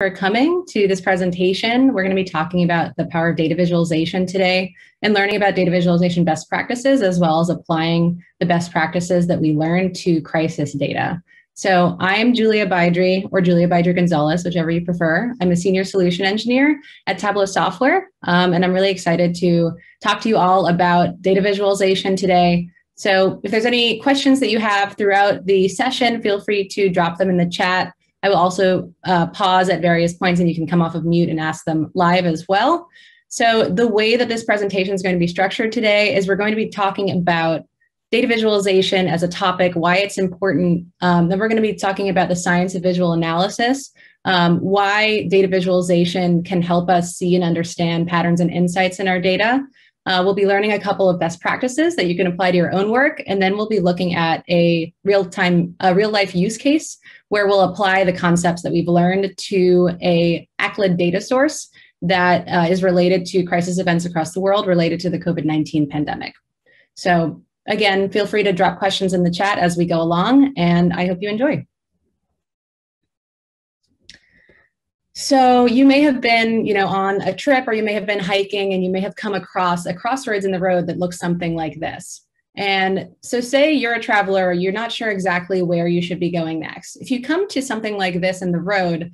for coming to this presentation. We're going to be talking about the power of data visualization today and learning about data visualization best practices as well as applying the best practices that we learned to crisis data. So I'm Julia Biedry or Julia Biedry Gonzalez, whichever you prefer. I'm a senior solution engineer at Tableau Software, um, and I'm really excited to talk to you all about data visualization today. So if there's any questions that you have throughout the session, feel free to drop them in the chat. I will also uh, pause at various points and you can come off of mute and ask them live as well. So the way that this presentation is going to be structured today is we're going to be talking about data visualization as a topic, why it's important. Um, then we're going to be talking about the science of visual analysis, um, why data visualization can help us see and understand patterns and insights in our data. Uh, we'll be learning a couple of best practices that you can apply to your own work, and then we'll be looking at a real-time, a real-life use case where we'll apply the concepts that we've learned to a ACLED data source that uh, is related to crisis events across the world related to the COVID-19 pandemic. So again, feel free to drop questions in the chat as we go along, and I hope you enjoy. So you may have been, you know, on a trip or you may have been hiking and you may have come across a crossroads in the road that looks something like this. And so, say you're a traveler, you're not sure exactly where you should be going next. If you come to something like this in the road,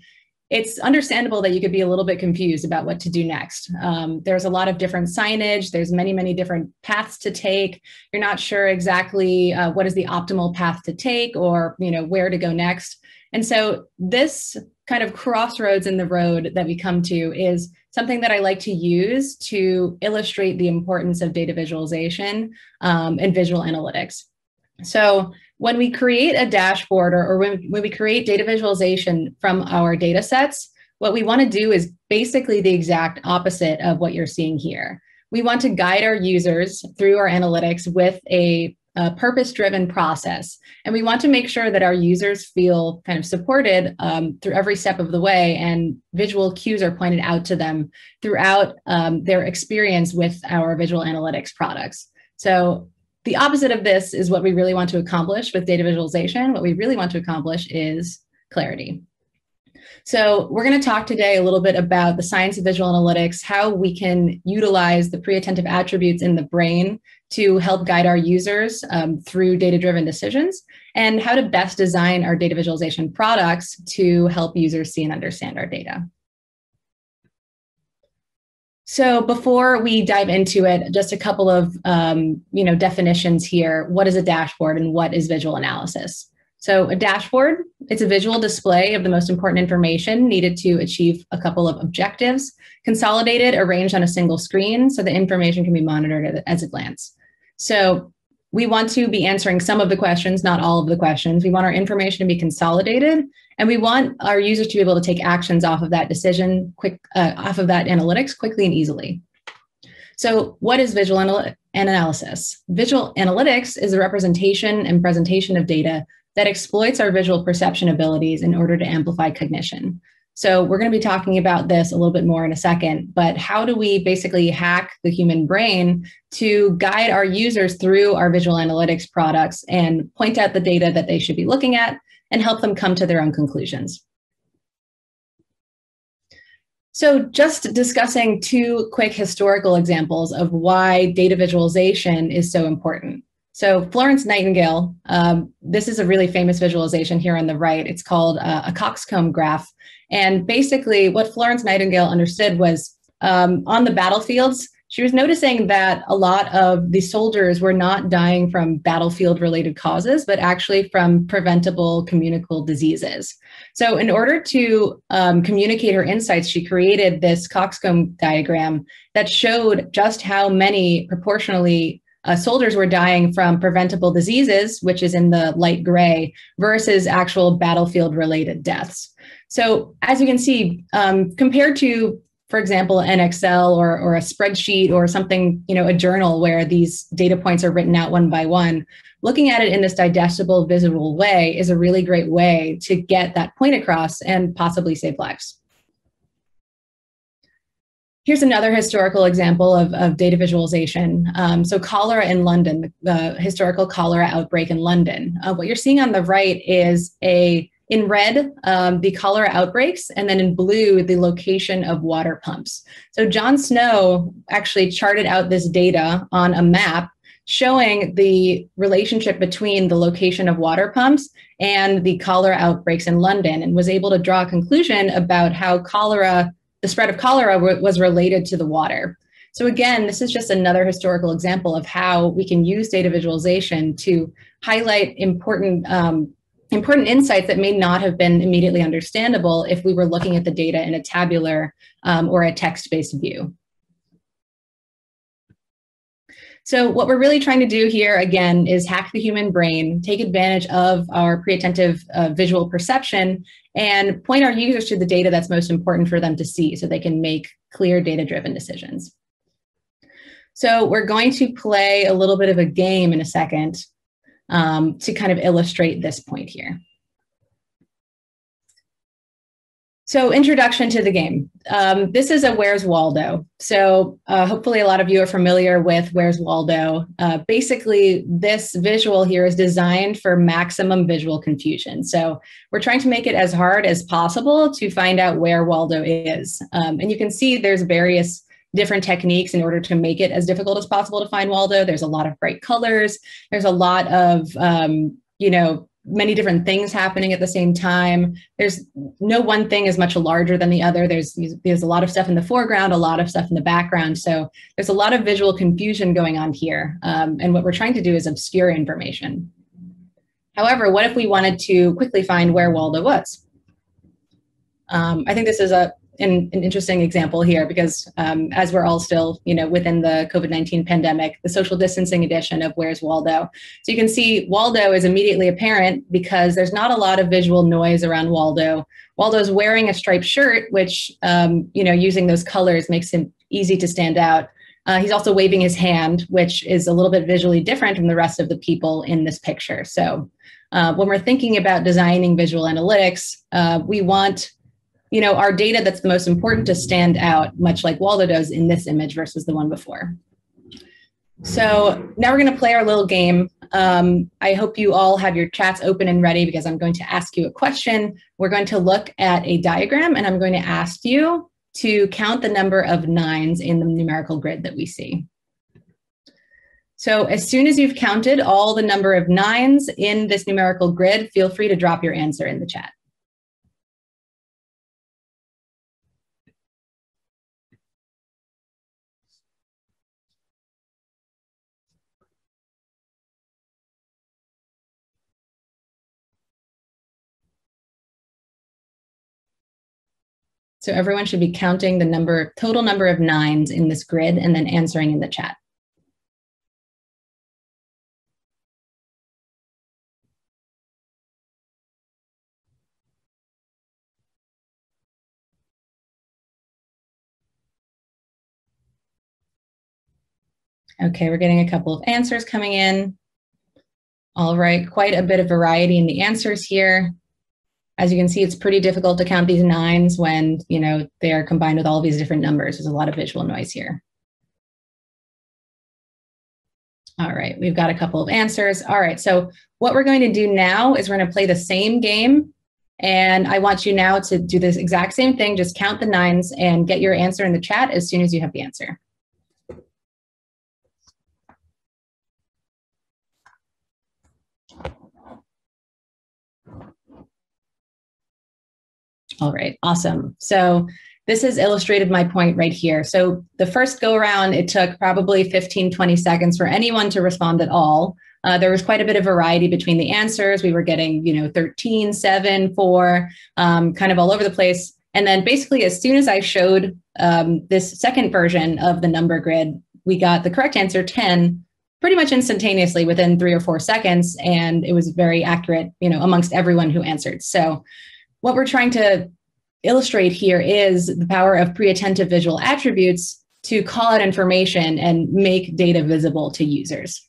it's understandable that you could be a little bit confused about what to do next. Um, there's a lot of different signage. There's many, many different paths to take. You're not sure exactly uh, what is the optimal path to take or you know where to go next. And so this kind of crossroads in the road that we come to is something that I like to use to illustrate the importance of data visualization um, and visual analytics. So when we create a dashboard or, or when, when we create data visualization from our data sets, what we want to do is basically the exact opposite of what you're seeing here. We want to guide our users through our analytics with a a purpose-driven process. And we want to make sure that our users feel kind of supported um, through every step of the way and visual cues are pointed out to them throughout um, their experience with our visual analytics products. So the opposite of this is what we really want to accomplish with data visualization. What we really want to accomplish is clarity. So we're going to talk today a little bit about the science of visual analytics, how we can utilize the pre-attentive attributes in the brain to help guide our users um, through data-driven decisions, and how to best design our data visualization products to help users see and understand our data. So before we dive into it, just a couple of um, you know definitions here. What is a dashboard and what is visual analysis? So a dashboard, it's a visual display of the most important information needed to achieve a couple of objectives, consolidated, arranged on a single screen so the information can be monitored as a glance. So we want to be answering some of the questions, not all of the questions. We want our information to be consolidated and we want our users to be able to take actions off of that decision, quick, uh, off of that analytics quickly and easily. So what is visual anal analysis? Visual analytics is a representation and presentation of data that exploits our visual perception abilities in order to amplify cognition. So we're going to be talking about this a little bit more in a second, but how do we basically hack the human brain to guide our users through our visual analytics products and point out the data that they should be looking at and help them come to their own conclusions? So just discussing two quick historical examples of why data visualization is so important. So Florence Nightingale, um, this is a really famous visualization here on the right. It's called uh, a coxcomb graph. And basically what Florence Nightingale understood was um, on the battlefields, she was noticing that a lot of the soldiers were not dying from battlefield related causes, but actually from preventable communicable diseases. So, in order to um, communicate her insights, she created this coxcomb diagram that showed just how many proportionally uh, soldiers were dying from preventable diseases, which is in the light gray, versus actual battlefield related deaths. So as you can see, um, compared to, for example, an Excel or, or a spreadsheet or something, you know, a journal where these data points are written out one by one, looking at it in this digestible, visual way is a really great way to get that point across and possibly save lives. Here's another historical example of, of data visualization. Um, so cholera in London, the, historical cholera outbreak in London. Uh, what you're seeing on the right is a In red, um, the cholera outbreaks, and then in blue, the location of water pumps. So John Snow actually charted out this data on a map showing the relationship between the location of water pumps and the cholera outbreaks in London and was able to draw a conclusion about how cholera, the spread of cholera was related to the water. So again, this is just another historical example of how we can use data visualization to highlight important um, important insights that may not have been immediately understandable if we were looking at the data in a tabular um, or a text-based view. So what we're really trying to do here, again, is hack the human brain, take advantage of our pre-attentive uh, visual perception, and point our users to the data that's most important for them to see so they can make clear data-driven decisions. So we're going to play a little bit of a game in a second um, to kind of illustrate this point here. So introduction to the game. Um, this is a Where's Waldo. So uh, hopefully a lot of you are familiar with Where's Waldo. Uh, basically, this visual here is designed for maximum visual confusion. So we're trying to make it as hard as possible to find out where Waldo is. Um, and you can see there's various different techniques in order to make it as difficult as possible to find Waldo. There's a lot of bright colors. There's a lot of, um, you know, many different things happening at the same time. There's no one thing is much larger than the other. There's there's a lot of stuff in the foreground, a lot of stuff in the background. So there's a lot of visual confusion going on here. Um, and what we're trying to do is obscure information. However, what if we wanted to quickly find where Waldo was? Um, I think this is a an, an interesting example here because um, as we're all still, you know, within the COVID-19 pandemic, the social distancing edition of Where's Waldo. So you can see Waldo is immediately apparent because there's not a lot of visual noise around Waldo. Waldo's wearing a striped shirt, which, um, you know, using those colors makes him easy to stand out. Uh, he's also waving his hand, which is a little bit visually different from the rest of the people in this picture. So uh, when we're thinking about designing visual analytics, uh, we want you know, our data that's the most important to stand out, much like Waldo does in this image versus the one before. So now we're going to play our little game. Um, I hope you all have your chats open and ready because I'm going to ask you a question. We're going to look at a diagram and I'm going to ask you to count the number of nines in the numerical grid that we see. So as soon as you've counted all the number of nines in this numerical grid, feel free to drop your answer in the chat. So everyone should be counting the number, total number of nines in this grid and then answering in the chat. Okay, we're getting a couple of answers coming in. All right, quite a bit of variety in the answers here. As you can see, it's pretty difficult to count these nines when, you know, they are combined with all these different numbers. There's a lot of visual noise here. All right, we've got a couple of answers. All right, so what we're going to do now is we're going to play the same game. And I want you now to do this exact same thing, just count the nines and get your answer in the chat as soon as you have the answer. All right, awesome. So this has illustrated my point right here. So the first go around, it took probably 15, 20 seconds for anyone to respond at all. Uh, there was quite a bit of variety between the answers. We were getting, you know, 13, 7, 4, um, kind of all over the place. And then basically, as soon as I showed um, this second version of the number grid, we got the correct answer 10 pretty much instantaneously within three or four seconds. And it was very accurate, you know, amongst everyone who answered. So what we're trying to illustrate here is the power of pre-attentive visual attributes to call out information and make data visible to users.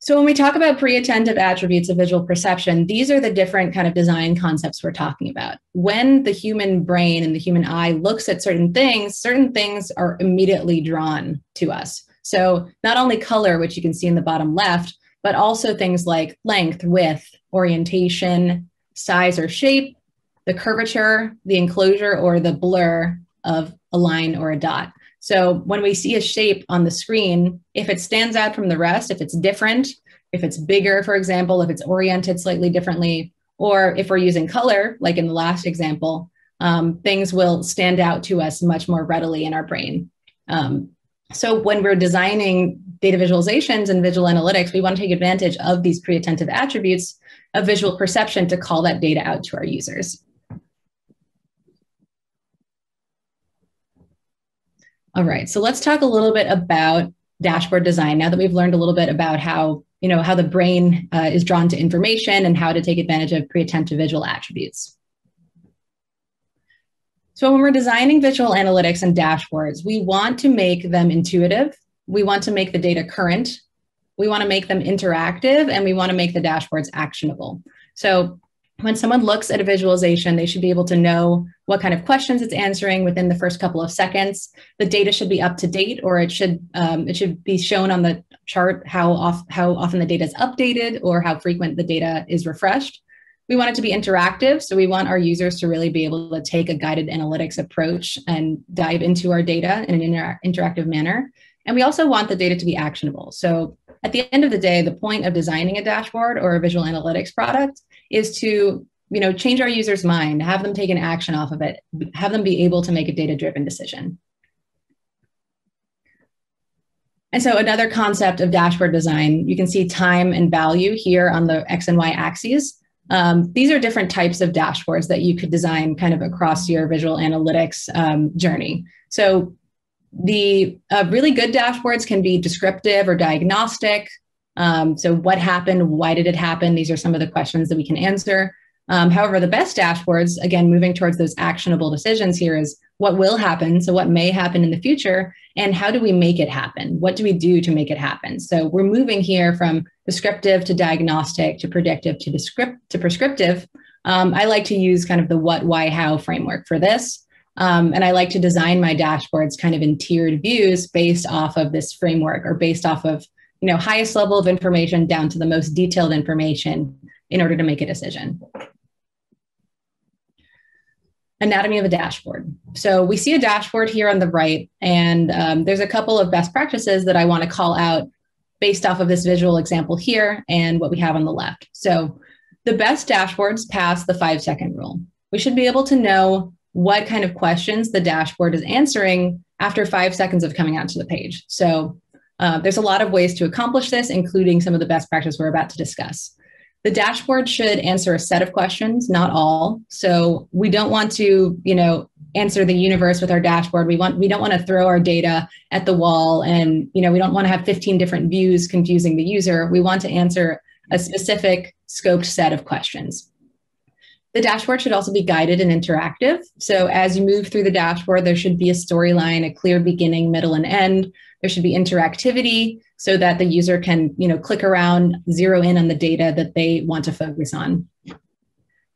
So when we talk about pre-attentive attributes of visual perception, these are the different kind of design concepts we're talking about. When the human brain and the human eye looks at certain things, certain things are immediately drawn to us. So not only color, which you can see in the bottom left, but also things like length, width, orientation, size or shape, the curvature, the enclosure, or the blur of a line or a dot. So when we see a shape on the screen, if it stands out from the rest, if it's different, if it's bigger, for example, if it's oriented slightly differently, or if we're using color, like in the last example, um, things will stand out to us much more readily in our brain. Um, so when we're designing data visualizations and visual analytics, we want to take advantage of these pre-attentive attributes of visual perception to call that data out to our users. All right, so let's talk a little bit about dashboard design now that we've learned a little bit about how you know how the brain uh, is drawn to information and how to take advantage of pre-attentive visual attributes. So when we're designing visual analytics and dashboards, we want to make them intuitive. We want to make the data current. We want to make them interactive and we want to make the dashboards actionable. So when someone looks at a visualization, they should be able to know what kind of questions it's answering within the first couple of seconds. The data should be up to date, or it should um, it should be shown on the chart how off how often the data is updated or how frequent the data is refreshed. We want it to be interactive, so we want our users to really be able to take a guided analytics approach and dive into our data in an inter- interactive manner. And we also want the data to be actionable. So at the end of the day, the point of designing a dashboard or a visual analytics product is to you know change our users mind have them take an action off of it have them be able to make a data driven decision. And so another concept of dashboard design you can see time and value here on the x and y axes. Um, these are different types of dashboards that you could design kind of across your visual analytics um, journey. So the uh, really good dashboards can be descriptive or diagnostic um, so, what happened? Why did it happen? These are some of the questions that we can answer. Um, however, the best dashboards, again, moving towards those actionable decisions here is what will happen. So, what may happen in the future, and how do we make it happen? What do we do to make it happen? So, we're moving here from descriptive to diagnostic to predictive to descript to prescriptive. Um, I like to use kind of the what, why, how framework for this. Um, and I like to design my dashboards kind of in tiered views based off of this framework or based off of you know, highest level of information down to the most detailed information in order to make a decision. Anatomy of a dashboard. So we see a dashboard here on the right, and um, there's a couple of best practices that I want to call out based off of this visual example here and what we have on the left. So the best dashboards pass the five second rule. We should be able to know what kind of questions the dashboard is answering after five seconds of coming onto the page. So uh, there's a lot of ways to accomplish this, including some of the best practice we're about to discuss. The dashboard should answer a set of questions, not all. So we don't want to, you know, answer the universe with our dashboard. We want we don't want to throw our data at the wall and, you know, we don't want to have 15 different views confusing the user. We want to answer a specific scoped set of questions. The dashboard should also be guided and interactive. So as you move through the dashboard, there should be a storyline, a clear beginning, middle, and end. There should be interactivity so that the user can, you know, click around, zero in on the data that they want to focus on.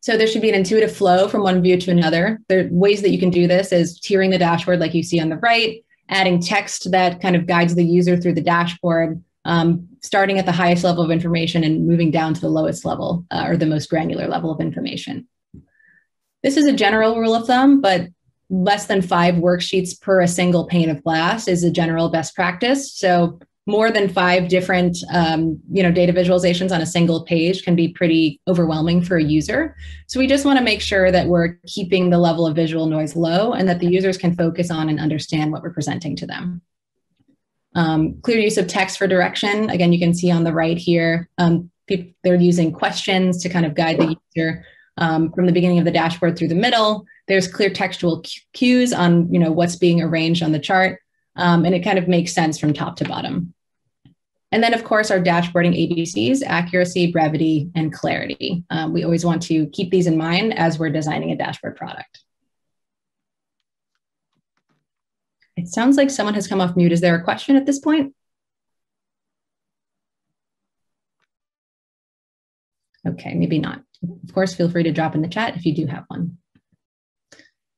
So there should be an intuitive flow from one view to another. There are ways that you can do this is tiering the dashboard like you see on the right, adding text that kind of guides the user through the dashboard, um, starting at the highest level of information and moving down to the lowest level uh, or the most granular level of information. This is a general rule of thumb, but less than five worksheets per a single pane of glass is a general best practice. So more than five different um, you know data visualizations on a single page can be pretty overwhelming for a user so we just want to make sure that we're keeping the level of visual noise low and that the users can focus on and understand what we're presenting to them um, clear use of text for direction. Again, you can see on the right here, um, they're using questions to kind of guide the user um, from the beginning of the dashboard through the middle. There's clear textual cues on you know what's being arranged on the chart, um, and it kind of makes sense from top to bottom. And then, of course, our dashboarding ABCs, accuracy, brevity, and clarity. Um, we always want to keep these in mind as we're designing a dashboard product. It sounds like someone has come off mute. Is there a question at this point? Okay, maybe not. Of course, feel free to drop in the chat if you do have one.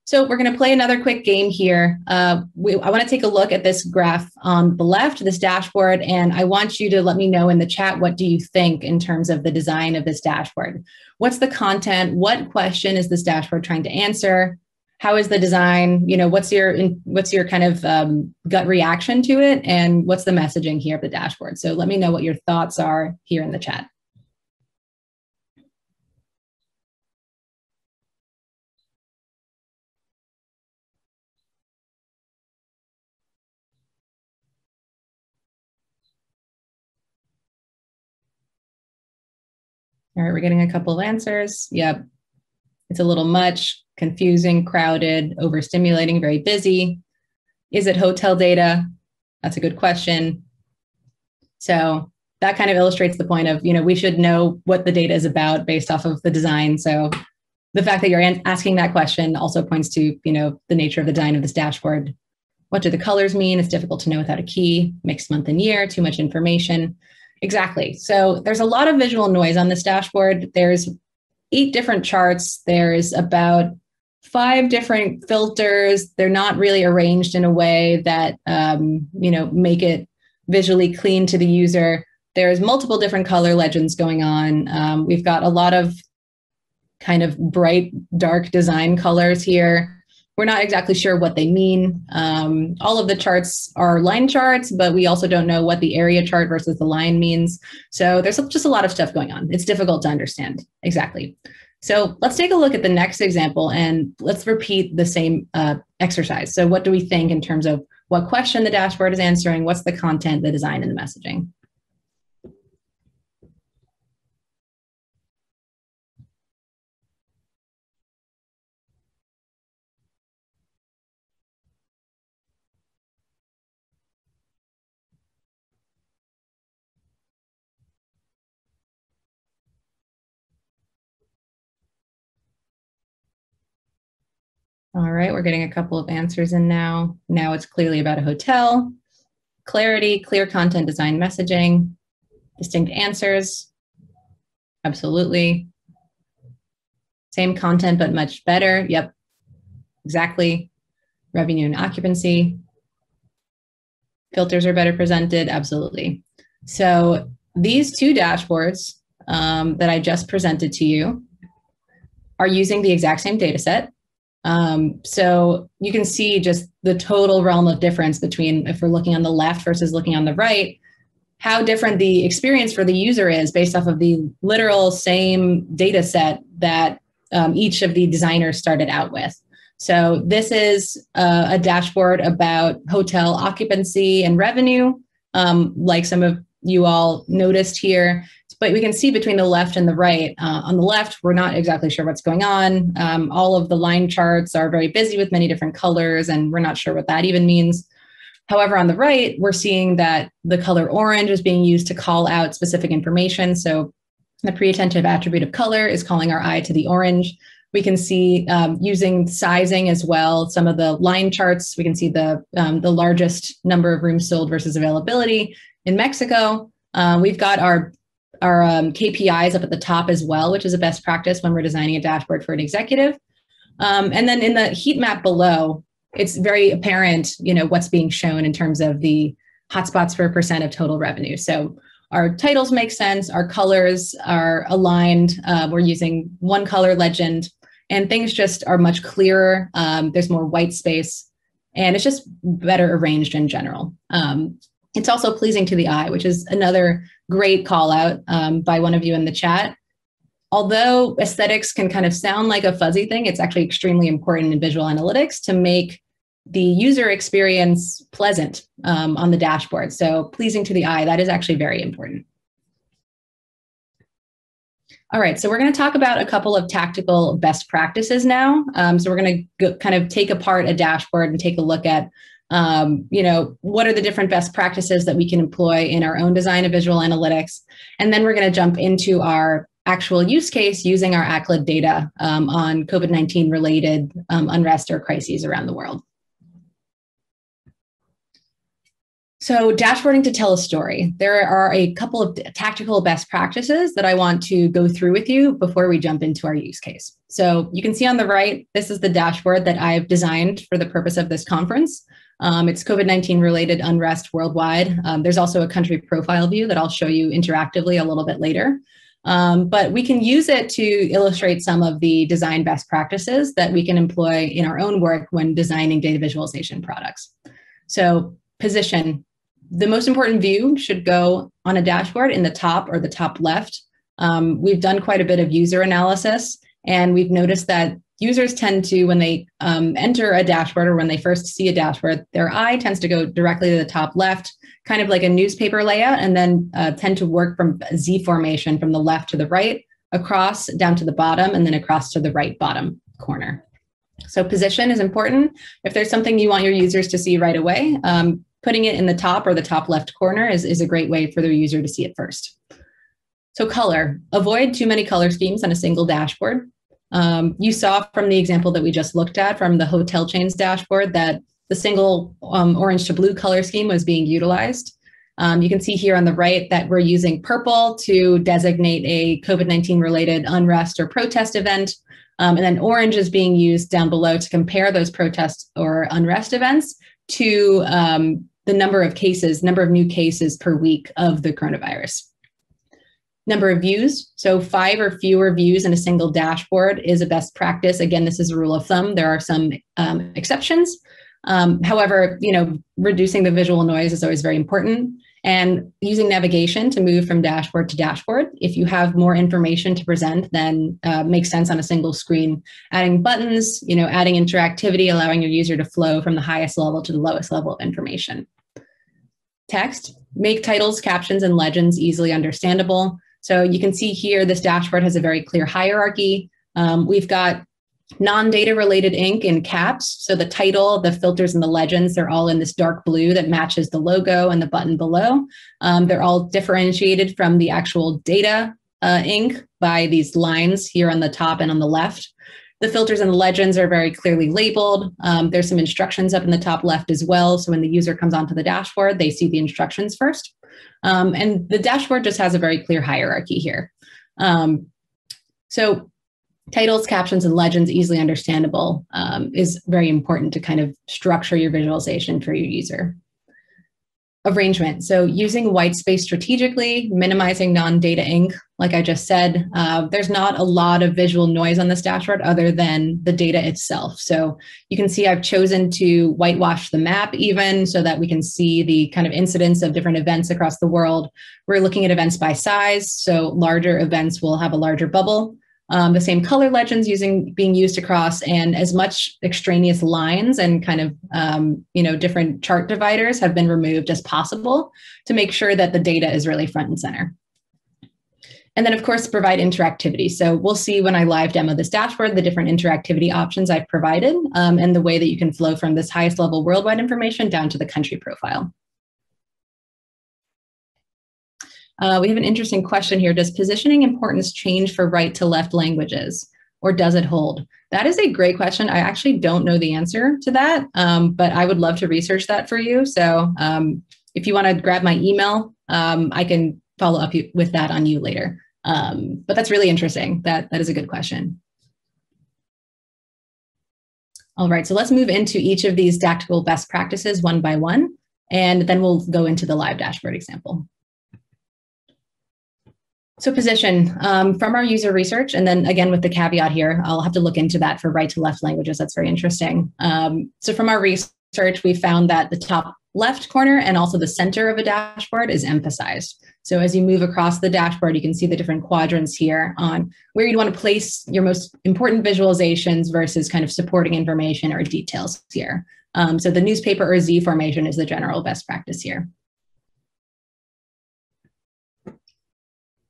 So we're going to play another quick game here. Uh, we, I want to take a look at this graph on the left, this dashboard, and I want you to let me know in the chat what do you think in terms of the design of this dashboard. What's the content? What question is this dashboard trying to answer? How is the design? You know, what's your what's your kind of um, gut reaction to it, and what's the messaging here of the dashboard? So let me know what your thoughts are here in the chat. All right, we're getting a couple of answers. Yep. It's a little much, confusing, crowded, overstimulating, very busy. Is it hotel data? That's a good question. So that kind of illustrates the point of, you know, we should know what the data is about based off of the design. So the fact that you're asking that question also points to, you know, the nature of the design of this dashboard. What do the colors mean? It's difficult to know without a key. Mixed month and year, too much information. Exactly. So there's a lot of visual noise on this dashboard. There's eight different charts. There's about five different filters. They're not really arranged in a way that um, you know make it visually clean to the user. There's multiple different color legends going on. Um, we've got a lot of kind of bright, dark design colors here. We're not exactly sure what they mean. Um, all of the charts are line charts, but we also don't know what the area chart versus the line means. So there's just a lot of stuff going on. It's difficult to understand exactly. So let's take a look at the next example and let's repeat the same uh, exercise. So what do we think in terms of what question the dashboard is answering? What's the content, the design, and the messaging? All right, we're getting a couple of answers in now. Now it's clearly about a hotel. Clarity, clear content design messaging, distinct answers. Absolutely. Same content, but much better. Yep, exactly. Revenue and occupancy. Filters are better presented. Absolutely. So these two dashboards um, that I just presented to you are using the exact same data set um, so you can see just the total realm of difference between if we're looking on the left versus looking on the right, how different the experience for the user is based off of the literal same data set that um, each of the designers started out with. So this is uh, a dashboard about hotel occupancy and revenue, um, like some of you all noticed here but we can see between the left and the right. Uh, on the left, we're not exactly sure what's going on. Um, all of the line charts are very busy with many different colors, and we're not sure what that even means. However, on the right, we're seeing that the color orange is being used to call out specific information. So the pre-attentive attribute of color is calling our eye to the orange. We can see um, using sizing as well. Some of the line charts, we can see the, um, the largest number of rooms sold versus availability in Mexico. Uh, we've got our our um, KPIs up at the top as well, which is a best practice when we're designing a dashboard for an executive. Um, and then in the heat map below, it's very apparent, you know, what's being shown in terms of the hotspots per percent of total revenue. So our titles make sense, our colors are aligned. Uh, we're using one color legend, and things just are much clearer. Um, there's more white space, and it's just better arranged in general. Um, it's also pleasing to the eye, which is another great call out um, by one of you in the chat. Although aesthetics can kind of sound like a fuzzy thing, it's actually extremely important in visual analytics to make the user experience pleasant um, on the dashboard. So pleasing to the eye, that is actually very important. All right, so we're going to talk about a couple of tactical best practices now. Um, so we're going to kind of take apart a dashboard and take a look at um, you know, what are the different best practices that we can employ in our own design of visual analytics? And then we're going to jump into our actual use case using our ACLED data um, on COVID 19 related um, unrest or crises around the world. So, dashboarding to tell a story. There are a couple of tactical best practices that I want to go through with you before we jump into our use case. So, you can see on the right, this is the dashboard that I've designed for the purpose of this conference. Um, it's COVID 19 related unrest worldwide. Um, there's also a country profile view that I'll show you interactively a little bit later. Um, but we can use it to illustrate some of the design best practices that we can employ in our own work when designing data visualization products. So, position the most important view should go on a dashboard in the top or the top left. Um, we've done quite a bit of user analysis, and we've noticed that users tend to, when they um, enter a dashboard or when they first see a dashboard, their eye tends to go directly to the top left, kind of like a newspaper layout, and then uh, tend to work from Z formation from the left to the right, across down to the bottom, and then across to the right bottom corner. So position is important. If there's something you want your users to see right away, um, putting it in the top or the top left corner is, is a great way for the user to see it first. So color, avoid too many color schemes on a single dashboard. Um, you saw from the example that we just looked at from the hotel chains dashboard that the single um, orange to blue color scheme was being utilized. Um, you can see here on the right that we're using purple to designate a COVID-19 related unrest or protest event. Um, and then orange is being used down below to compare those protest or unrest events to um, the number of cases, number of new cases per week of the coronavirus. Number of views, so five or fewer views in a single dashboard is a best practice. Again, this is a rule of thumb. There are some um, exceptions. Um, however, you know, reducing the visual noise is always very important and using navigation to move from dashboard to dashboard. If you have more information to present, then uh, makes sense on a single screen. Adding buttons, you know, adding interactivity, allowing your user to flow from the highest level to the lowest level of information. Text, make titles, captions, and legends easily understandable. So you can see here, this dashboard has a very clear hierarchy. Um, we've got non-data related ink in caps. So the title, the filters, and the legends, they're all in this dark blue that matches the logo and the button below. Um, they're all differentiated from the actual data uh, ink by these lines here on the top and on the left. The filters and the legends are very clearly labeled. Um, there's some instructions up in the top left as well. So when the user comes onto the dashboard, they see the instructions first. Um, and the dashboard just has a very clear hierarchy here. Um, so titles, captions, and legends easily understandable um, is very important to kind of structure your visualization for your user. Arrangement. So using white space strategically, minimizing non-data ink, like I just said, uh, there's not a lot of visual noise on this dashboard other than the data itself. So you can see I've chosen to whitewash the map even so that we can see the kind of incidence of different events across the world. We're looking at events by size. So larger events will have a larger bubble um, the same color legends using being used across and as much extraneous lines and kind of um, you know different chart dividers have been removed as possible to make sure that the data is really front and center. And then of course provide interactivity. So we'll see when i live demo this dashboard the different interactivity options i've provided um, and the way that you can flow from this highest level worldwide information down to the country profile Uh, we have an interesting question here. Does positioning importance change for right to left languages or does it hold? That is a great question. I actually don't know the answer to that, um, but I would love to research that for you. So um, if you want to grab my email, um, I can follow up with that on you later. Um, but that's really interesting. That, that is a good question. All right, so let's move into each of these tactical best practices one by one, and then we'll go into the live dashboard example. So position um, from our user research, and then again with the caveat here, I'll have to look into that for right to left languages. That's very interesting. Um, so from our research, we found that the top left corner and also the center of a dashboard is emphasized. So as you move across the dashboard, you can see the different quadrants here on where you'd want to place your most important visualizations versus kind of supporting information or details here. Um, so the newspaper or Z formation is the general best practice here.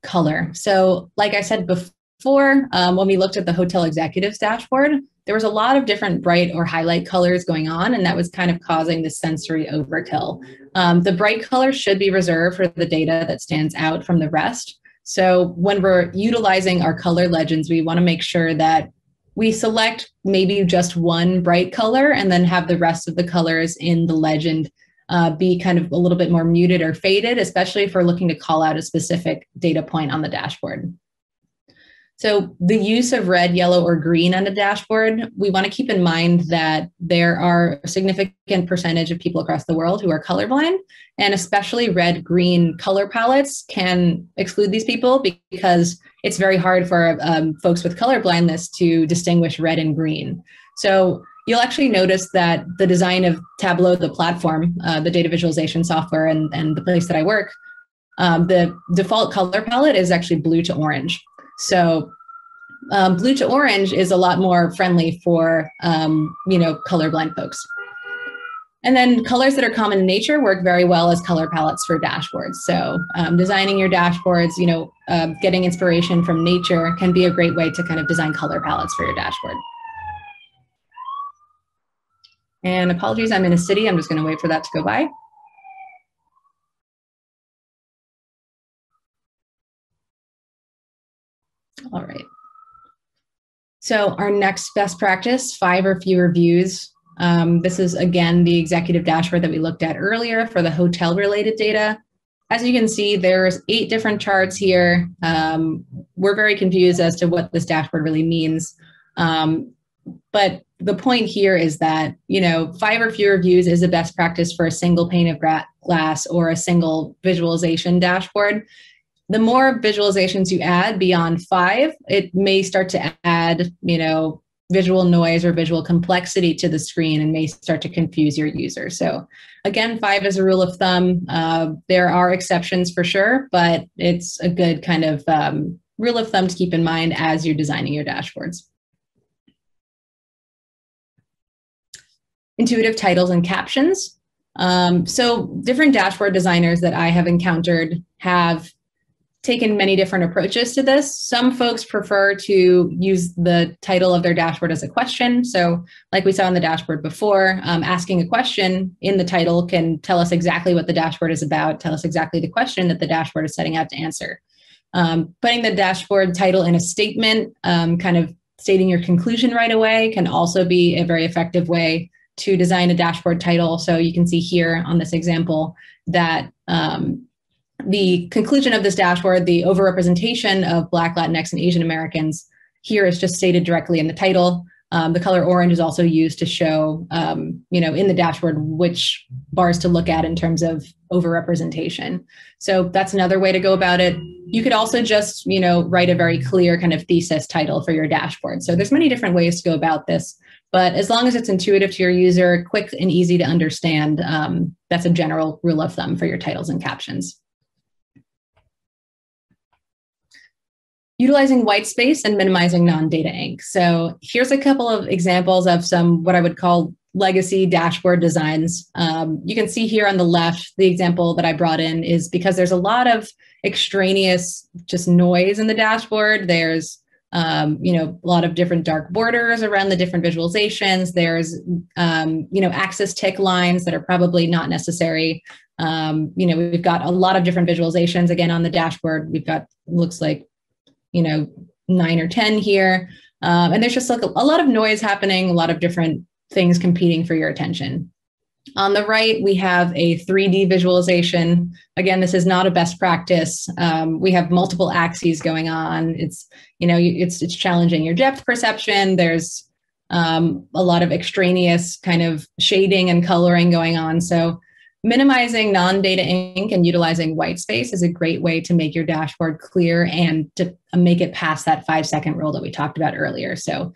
Color. So, like I said before, um, when we looked at the hotel executives dashboard, there was a lot of different bright or highlight colors going on, and that was kind of causing the sensory overkill. Um, the bright color should be reserved for the data that stands out from the rest. So, when we're utilizing our color legends, we want to make sure that we select maybe just one bright color and then have the rest of the colors in the legend uh, be kind of a little bit more muted or faded, especially if we're looking to call out a specific data point on the dashboard. So the use of red, yellow, or green on the dashboard, we want to keep in mind that there are a significant percentage of people across the world who are colorblind, and especially red, green color palettes can exclude these people because it's very hard for um, folks with color blindness to distinguish red and green. So you'll actually notice that the design of Tableau, the platform, uh, the data visualization software, and, and the place that I work, um, the default color palette is actually blue to orange. So um, blue to orange is a lot more friendly for um, you know colorblind folks. And then colors that are common in nature work very well as color palettes for dashboards. So um, designing your dashboards, you know, uh, getting inspiration from nature can be a great way to kind of design color palettes for your dashboard. And apologies, I'm in a city. I'm just going to wait for that to go by. All right. So our next best practice, five or fewer views. Um, this is again the executive dashboard that we looked at earlier for the hotel related data. As you can see, there's eight different charts here. Um, we're very confused as to what this dashboard really means. Um, but the point here is that, you know, five or fewer views is the best practice for a single pane of glass or a single visualization dashboard the more visualizations you add beyond five, it may start to add, you know, visual noise or visual complexity to the screen and may start to confuse your user. So again, five is a rule of thumb. Uh, there are exceptions for sure, but it's a good kind of um, rule of thumb to keep in mind as you're designing your dashboards. Intuitive titles and captions. Um, so different dashboard designers that I have encountered have taken many different approaches to this. Some folks prefer to use the title of their dashboard as a question. So, like we saw on the dashboard before, um, asking a question in the title can tell us exactly what the dashboard is about, tell us exactly the question that the dashboard is setting out to answer. Um, putting the dashboard title in a statement, um, kind of stating your conclusion right away, can also be a very effective way to design a dashboard title. So, you can see here on this example that um, the conclusion of this dashboard, the overrepresentation of Black, Latinx, and Asian Americans here is just stated directly in the title. Um, the color orange is also used to show, um, you know, in the dashboard which bars to look at in terms of overrepresentation. So that's another way to go about it. You could also just, you know, write a very clear kind of thesis title for your dashboard. So there's many different ways to go about this, but as long as it's intuitive to your user, quick and easy to understand, um, that's a general rule of thumb for your titles and captions. utilizing white space and minimizing non-data ink. So here's a couple of examples of some what I would call legacy dashboard designs. Um, you can see here on the left, the example that I brought in is because there's a lot of extraneous just noise in the dashboard. There's um, you know, a lot of different dark borders around the different visualizations. There's, um, you know, axis tick lines that are probably not necessary. Um, you know, we've got a lot of different visualizations again on the dashboard. We've got looks like you know, nine or 10 here. Um, and there's just like a, a lot of noise happening, a lot of different things competing for your attention. On the right, we have a 3D visualization. Again, this is not a best practice. Um, we have multiple axes going on. It's, you know, it's, it's challenging your depth perception. There's um, a lot of extraneous kind of shading and coloring going on. So minimizing non-data ink and utilizing white space is a great way to make your dashboard clear and to make it past that five second rule that we talked about earlier. So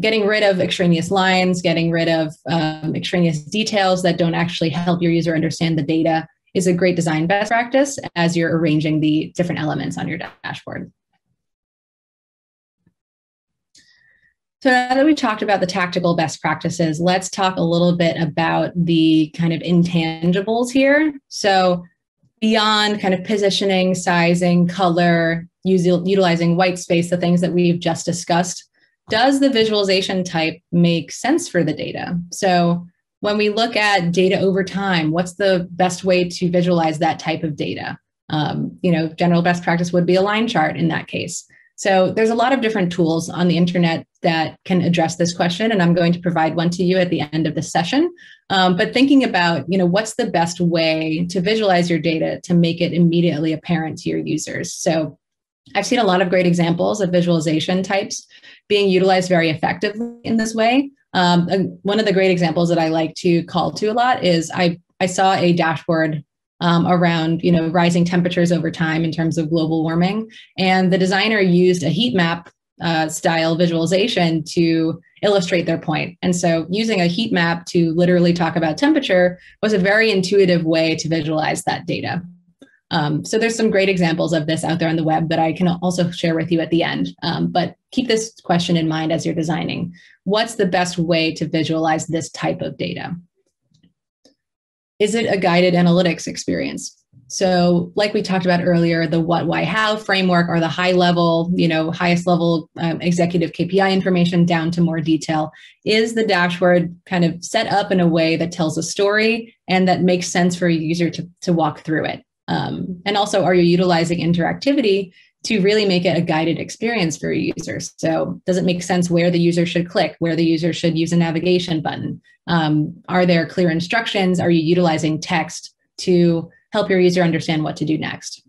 getting rid of extraneous lines, getting rid of um, extraneous details that don't actually help your user understand the data is a great design best practice as you're arranging the different elements on your dashboard. So now that we've talked about the tactical best practices, let's talk a little bit about the kind of intangibles here. So beyond kind of positioning, sizing, color, using, utilizing white space, the things that we've just discussed, does the visualization type make sense for the data? So when we look at data over time, what's the best way to visualize that type of data? Um, you know, general best practice would be a line chart in that case. So there's a lot of different tools on the internet that can address this question, and I'm going to provide one to you at the end of the session. Um, but thinking about, you know, what's the best way to visualize your data to make it immediately apparent to your users? So I've seen a lot of great examples of visualization types being utilized very effectively in this way. Um, one of the great examples that I like to call to a lot is I I saw a dashboard um, around you know rising temperatures over time in terms of global warming, and the designer used a heat map uh, style visualization to illustrate their point. And so, using a heat map to literally talk about temperature was a very intuitive way to visualize that data. Um, so there's some great examples of this out there on the web that I can also share with you at the end. Um, but keep this question in mind as you're designing. What's the best way to visualize this type of data? is it a guided analytics experience? So, like we talked about earlier, the what, why, how framework or the high level, you know, highest level um, executive KPI information down to more detail is the dashboard kind of set up in a way that tells a story and that makes sense for a user to, to walk through it. Um, and also, are you utilizing interactivity to really make it a guided experience for your users. So, does it make sense where the user should click, where the user should use a navigation button? Um, are there clear instructions? Are you utilizing text to help your user understand what to do next?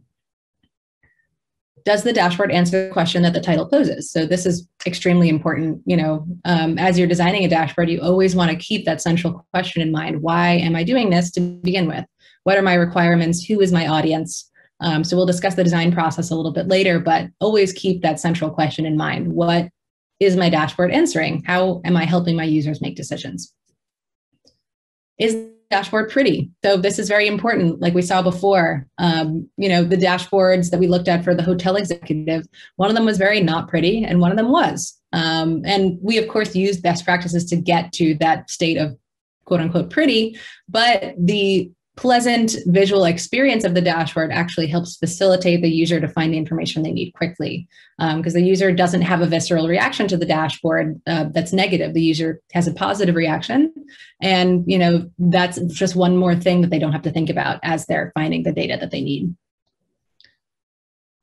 Does the dashboard answer the question that the title poses? So this is extremely important. You know, um, as you're designing a dashboard, you always want to keep that central question in mind. Why am I doing this to begin with? What are my requirements? Who is my audience? Um, so we'll discuss the design process a little bit later, but always keep that central question in mind. What is my dashboard answering? How am I helping my users make decisions? Is dashboard pretty? So this is very important. Like we saw before, um, you know, the dashboards that we looked at for the hotel executive, one of them was very not pretty and one of them was. Um, and we, of course, use best practices to get to that state of quote unquote pretty, but the pleasant visual experience of the dashboard actually helps facilitate the user to find the information they need quickly because um, the user doesn't have a visceral reaction to the dashboard uh, that's negative. The user has a positive reaction and you know that's just one more thing that they don't have to think about as they're finding the data that they need.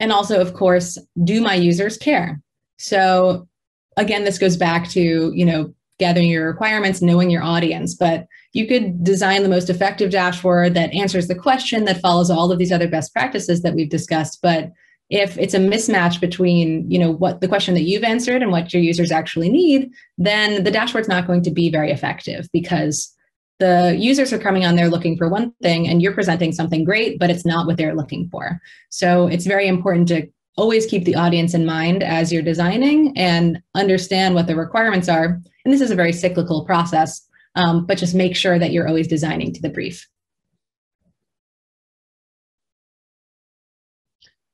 And also of course do my users care? So again this goes back to you know gathering your requirements knowing your audience but you could design the most effective dashboard that answers the question that follows all of these other best practices that we've discussed. But if it's a mismatch between you know what the question that you've answered and what your users actually need then the dashboard's not going to be very effective because the users are coming on there looking for one thing and you're presenting something great but it's not what they're looking for. So it's very important to always keep the audience in mind as you're designing and understand what the requirements are. And this is a very cyclical process um, but just make sure that you're always designing to the brief.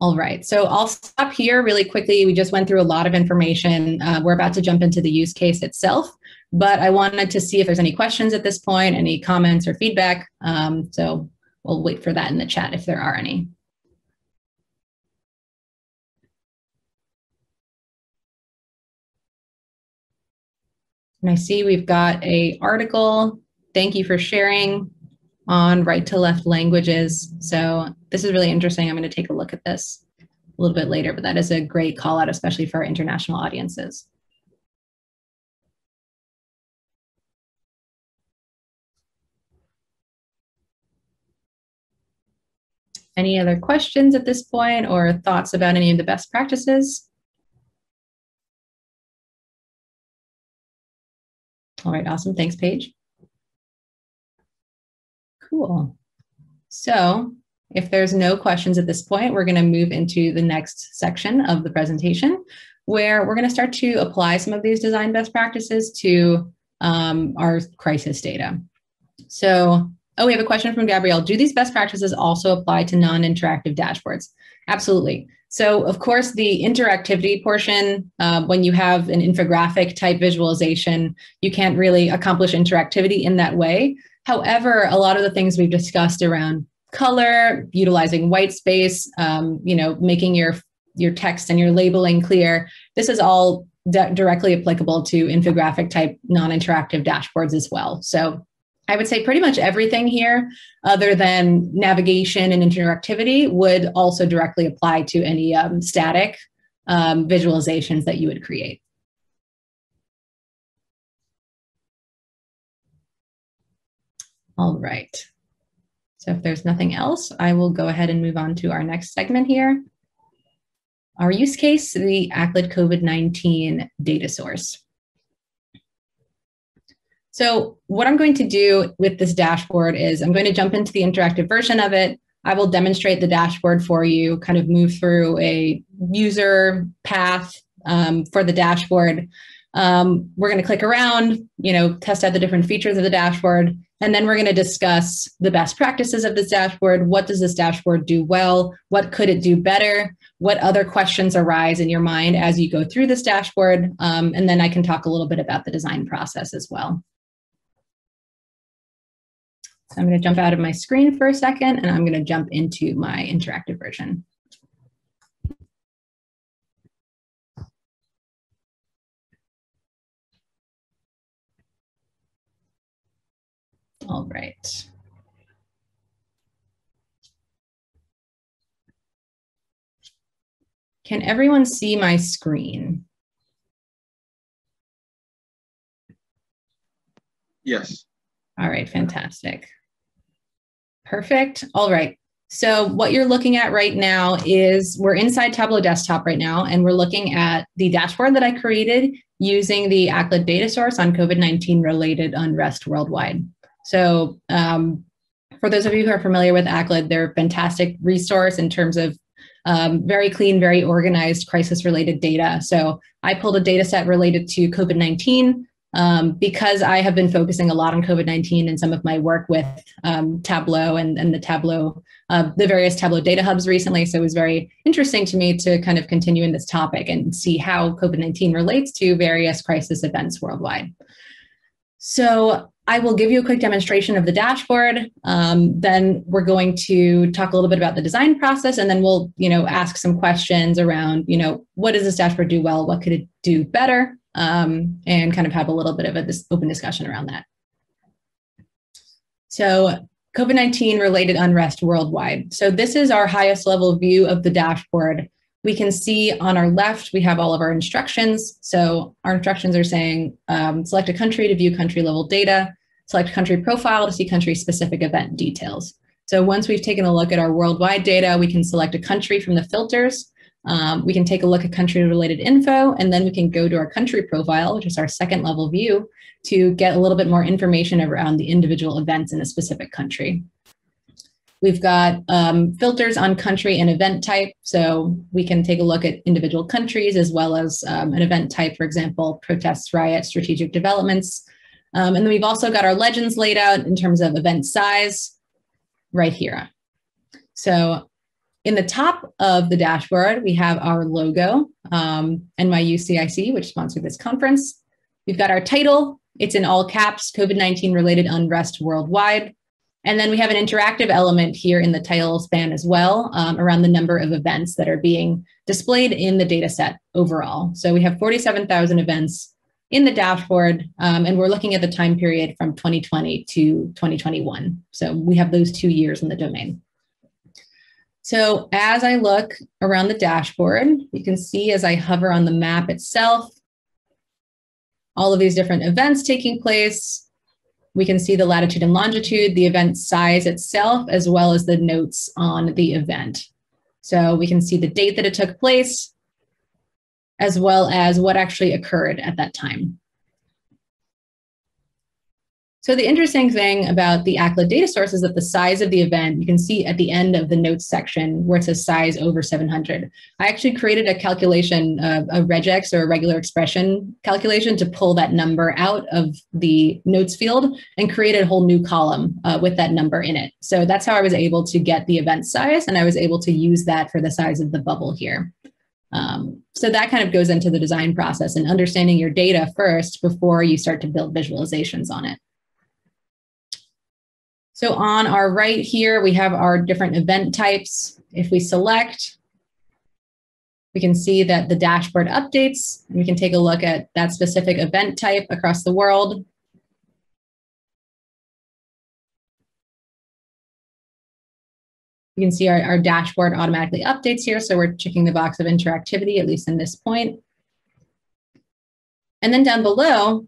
All right, so I'll stop here really quickly. We just went through a lot of information. Uh, we're about to jump into the use case itself, but I wanted to see if there's any questions at this point, any comments or feedback. Um, so we'll wait for that in the chat if there are any. And I see we've got a article. Thank you for sharing on right to left languages. So this is really interesting. I'm going to take a look at this a little bit later, but that is a great call out, especially for our international audiences. Any other questions at this point or thoughts about any of the best practices? All right, awesome. Thanks, Paige. Cool. So if there's no questions at this point, we're going to move into the next section of the presentation where we're going to start to apply some of these design best practices to um, our crisis data. So, oh, we have a question from Gabrielle. Do these best practices also apply to non-interactive dashboards? Absolutely. So, of course, the interactivity portion, uh, when you have an infographic type visualization, you can't really accomplish interactivity in that way. However, a lot of the things we've discussed around color, utilizing white space, um, you know, making your your text and your labeling clear, this is all directly applicable to infographic type non-interactive dashboards as well. So I would say pretty much everything here, other than navigation and interactivity, would also directly apply to any um, static um, visualizations that you would create. All right. So if there's nothing else, I will go ahead and move on to our next segment here. Our use case, the ACLED COVID-19 data source. So what I'm going to do with this dashboard is I'm going to jump into the interactive version of it. I will demonstrate the dashboard for you, kind of move through a user path um, for the dashboard. Um, we're going to click around, you know, test out the different features of the dashboard, and then we're going to discuss the best practices of this dashboard. What does this dashboard do well? What could it do better? What other questions arise in your mind as you go through this dashboard? Um, and then I can talk a little bit about the design process as well. I'm going to jump out of my screen for a second and I'm going to jump into my interactive version. All right. Can everyone see my screen? Yes. All right, fantastic. Perfect. All right. So what you're looking at right now is we're inside Tableau Desktop right now, and we're looking at the dashboard that I created using the ACLED data source on COVID-19 related unrest worldwide. So um, for those of you who are familiar with ACLED, they're a fantastic resource in terms of um, very clean, very organized crisis related data. So I pulled a data set related to COVID-19 um, because I have been focusing a lot on COVID 19 and some of my work with um, Tableau and, and the Tableau, uh, the various Tableau data hubs recently. So it was very interesting to me to kind of continue in this topic and see how COVID 19 relates to various crisis events worldwide. So I will give you a quick demonstration of the dashboard. Um, then we're going to talk a little bit about the design process, and then we'll, you know, ask some questions around, you know, what does this dashboard do well? What could it do better? Um, and kind of have a little bit of a this open discussion around that. So COVID-19 related unrest worldwide. So this is our highest level view of the dashboard. We can see on our left, we have all of our instructions. So our instructions are saying, um, select a country to view country level data, select country profile to see country specific event details. So once we've taken a look at our worldwide data, we can select a country from the filters um, we can take a look at country related info, and then we can go to our country profile, which is our second level view, to get a little bit more information around the individual events in a specific country. We've got um, filters on country and event type. So we can take a look at individual countries as well as um, an event type, for example, protests, riots, strategic developments. Um, and then we've also got our legends laid out in terms of event size right here. So in the top of the dashboard, we have our logo, um, NYU which sponsored this conference. We've got our title. It's in all caps, COVID-19 related unrest worldwide. And then we have an interactive element here in the title span as well um, around the number of events that are being displayed in the data set overall. So we have 47,000 events in the dashboard, um, and we're looking at the time period from 2020 to 2021. So we have those two years in the domain. So as I look around the dashboard, you can see as I hover on the map itself, all of these different events taking place. We can see the latitude and longitude, the event size itself, as well as the notes on the event. So we can see the date that it took place, as well as what actually occurred at that time. So the interesting thing about the ACLED data source is that the size of the event, you can see at the end of the notes section where it says size over 700. I actually created a calculation, uh, a regex or a regular expression calculation to pull that number out of the notes field and create a whole new column uh, with that number in it. So that's how I was able to get the event size and I was able to use that for the size of the bubble here. Um, so that kind of goes into the design process and understanding your data first before you start to build visualizations on it. So on our right here, we have our different event types. If we select, we can see that the dashboard updates, and we can take a look at that specific event type across the world. You can see our, our dashboard automatically updates here. So we're checking the box of interactivity, at least in this point. And then down below,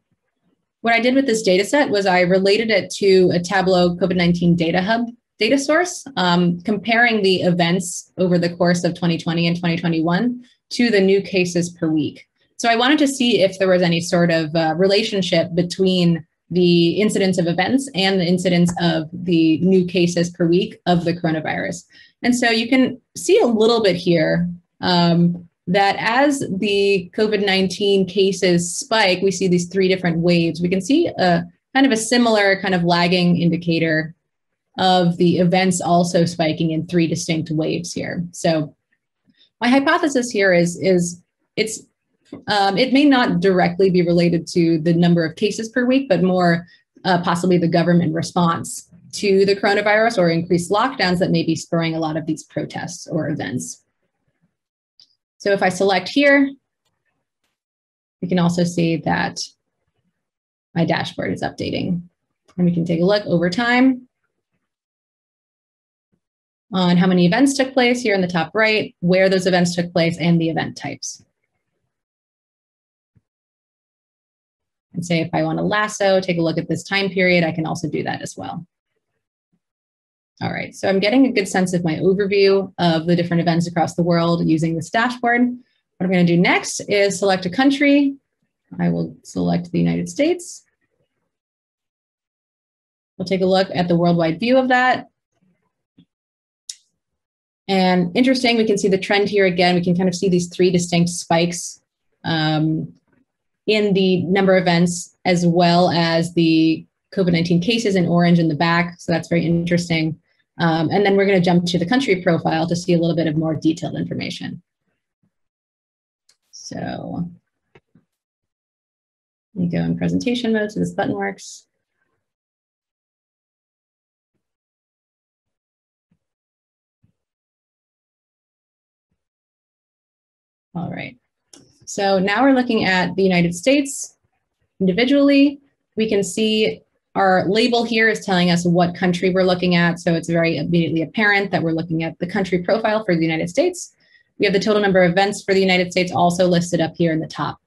what I did with this data set was I related it to a Tableau COVID-19 data hub data source, um, comparing the events over the course of 2020 and 2021 to the new cases per week. So I wanted to see if there was any sort of uh, relationship between the incidence of events and the incidence of the new cases per week of the coronavirus. And so you can see a little bit here um, that as the COVID 19 cases spike, we see these three different waves. We can see a kind of a similar kind of lagging indicator of the events also spiking in three distinct waves here. So my hypothesis here is, is it's um, it may not directly be related to the number of cases per week, but more uh, possibly the government response to the coronavirus or increased lockdowns that may be spurring a lot of these protests or events. So if I select here, we can also see that my dashboard is updating. And we can take a look over time on how many events took place here in the top right, where those events took place, and the event types. And say if I want to lasso, take a look at this time period, I can also do that as well. All right, so I'm getting a good sense of my overview of the different events across the world using this dashboard. What I'm gonna do next is select a country. I will select the United States. We'll take a look at the worldwide view of that. And interesting, we can see the trend here again. We can kind of see these three distinct spikes um, in the number of events as well as the COVID-19 cases in orange in the back. So that's very interesting. Um, and then we're going to jump to the country profile to see a little bit of more detailed information. So let me go in presentation mode so this button works. All right. So now we're looking at the United States individually. We can see our label here is telling us what country we're looking at. So it's very immediately apparent that we're looking at the country profile for the United States. We have the total number of events for the United States also listed up here in the top.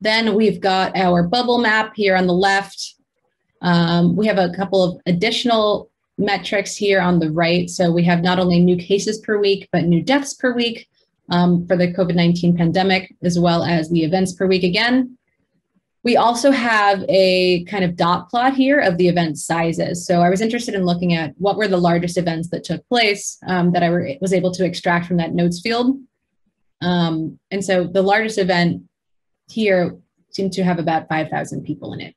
Then we've got our bubble map here on the left. Um, we have a couple of additional metrics here on the right. So we have not only new cases per week, but new deaths per week um, for the COVID-19 pandemic, as well as the events per week again. We also have a kind of dot plot here of the event sizes. So I was interested in looking at what were the largest events that took place um, that I was able to extract from that notes field. Um, and so the largest event here seemed to have about 5,000 people in it.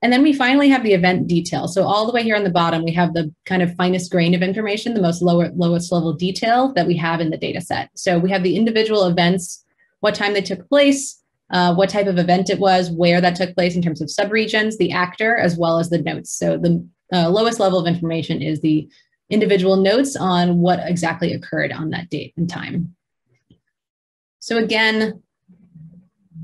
And then we finally have the event detail. So all the way here on the bottom, we have the kind of finest grain of information, the most lower, lowest level detail that we have in the data set. So we have the individual events, what time they took place, uh, what type of event it was, where that took place in terms of subregions, the actor, as well as the notes. So the uh, lowest level of information is the individual notes on what exactly occurred on that date and time. So again,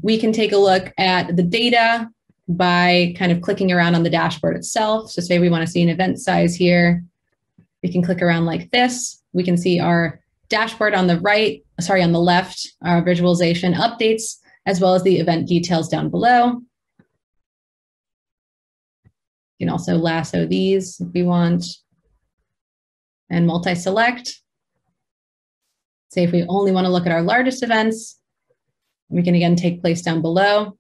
we can take a look at the data by kind of clicking around on the dashboard itself. So say we want to see an event size here, we can click around like this. We can see our dashboard on the right, sorry, on the left, our visualization updates, as well as the event details down below. You can also lasso these if we want and multi-select. Say if we only want to look at our largest events, we can again take place down below.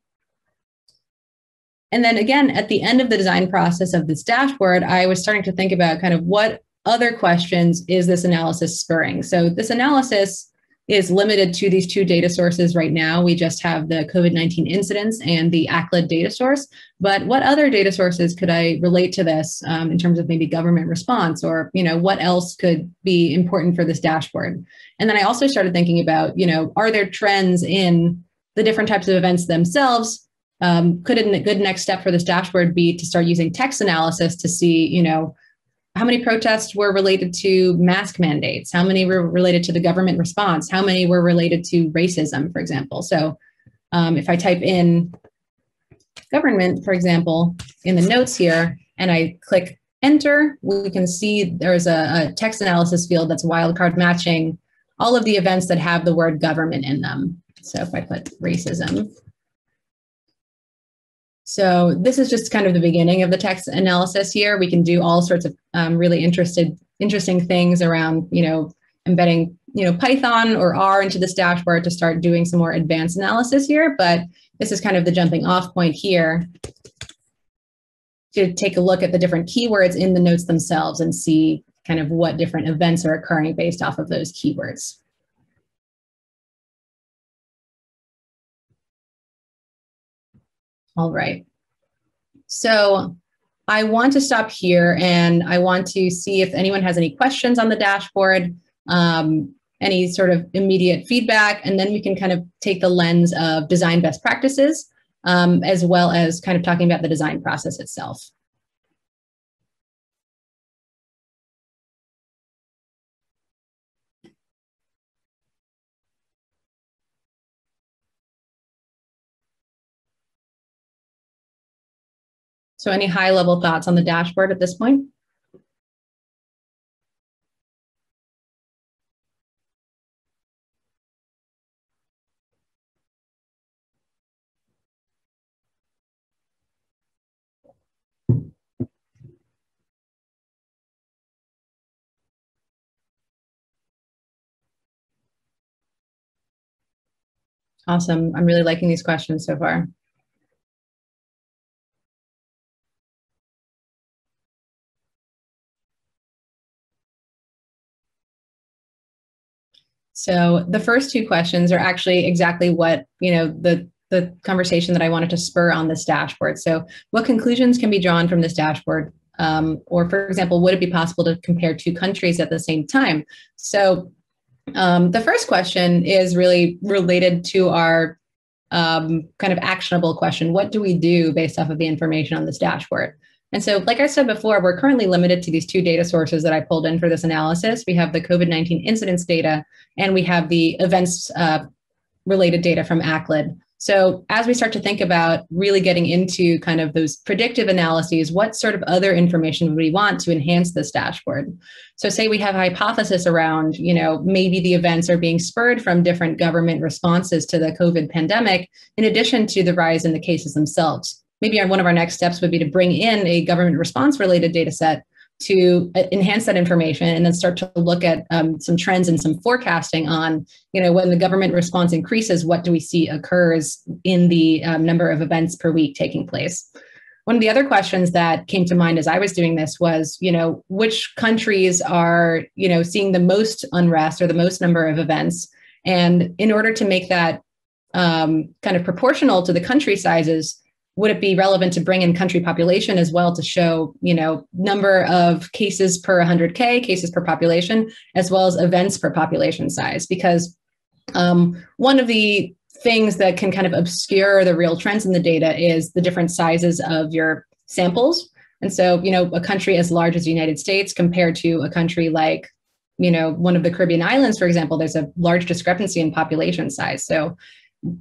And then again, at the end of the design process of this dashboard, I was starting to think about kind of what other questions is this analysis spurring? So this analysis is limited to these two data sources right now. We just have the COVID-19 incidence and the ACLED data source. But what other data sources could I relate to this um, in terms of maybe government response or, you know, what else could be important for this dashboard? And then I also started thinking about, you know, are there trends in the different types of events themselves um, could a good next step for this dashboard be to start using text analysis to see, you know, how many protests were related to mask mandates? How many were related to the government response? How many were related to racism, for example? So um, if I type in government, for example, in the notes here, and I click enter, we can see there's a, a text analysis field that's wildcard matching all of the events that have the word government in them. So if I put racism, so this is just kind of the beginning of the text analysis here. We can do all sorts of um, really interested, interesting things around, you know, embedding, you know, Python or R into this dashboard to start doing some more advanced analysis here. But this is kind of the jumping off point here to take a look at the different keywords in the notes themselves and see kind of what different events are occurring based off of those keywords. All right. So I want to stop here and I want to see if anyone has any questions on the dashboard, um, any sort of immediate feedback, and then we can kind of take the lens of design best practices um, as well as kind of talking about the design process itself. So any high level thoughts on the dashboard at this point? Awesome. I'm really liking these questions so far. So the first two questions are actually exactly what, you know, the the conversation that I wanted to spur on this dashboard. So what conclusions can be drawn from this dashboard? Um, or for example, would it be possible to compare two countries at the same time? So um, the first question is really related to our um, kind of actionable question. What do we do based off of the information on this dashboard? And so, like I said before, we're currently limited to these two data sources that I pulled in for this analysis. We have the COVID 19 incidence data, and we have the events uh, related data from ACLED. So, as we start to think about really getting into kind of those predictive analyses, what sort of other information would we want to enhance this dashboard? So, say we have a hypothesis around, you know, maybe the events are being spurred from different government responses to the COVID pandemic, in addition to the rise in the cases themselves maybe one of our next steps would be to bring in a government response related data set to uh, enhance that information and then start to look at um, some trends and some forecasting on you know when the government response increases what do we see occurs in the um, number of events per week taking place? One of the other questions that came to mind as i was doing this was you know which countries are you know seeing the most unrest or the most number of events? And in order to make that um, kind of proportional to the country sizes would it be relevant to bring in country population as well to show you know number of cases per 100k cases per population as well as events per population size? Because um, one of the things that can kind of obscure the real trends in the data is the different sizes of your samples. And so you know a country as large as the united states compared to a country like you know one of the caribbean islands for example there's a large discrepancy in population size. So